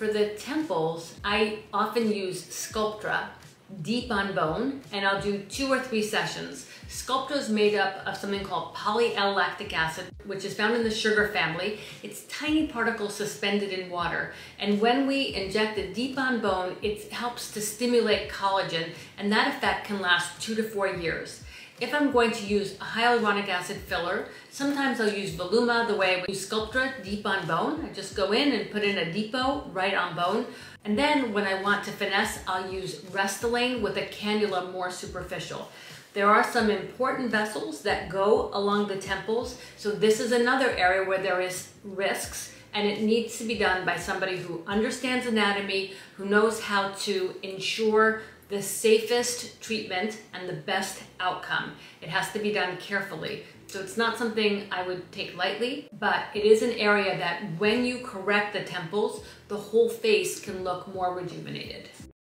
For the temples, I often use Sculptra deep on bone and I'll do two or three sessions. Sculptra is made up of something called poly-L-lactic acid, which is found in the sugar family. It's tiny particles suspended in water. And when we inject it deep on bone, it helps to stimulate collagen and that effect can last two to four years. If I'm going to use a hyaluronic acid filler, sometimes I'll use Voluma the way we use Sculptra deep on bone. I just go in and put in a depot right on bone. And then when I want to finesse, I'll use Restylane with a cannula more superficial. There are some important vessels that go along the temples, so this is another area where there is risks and it needs to be done by somebody who understands anatomy, who knows how to ensure the safest treatment and the best outcome. It has to be done carefully. So it's not something I would take lightly, but it is an area that when you correct the temples, the whole face can look more rejuvenated.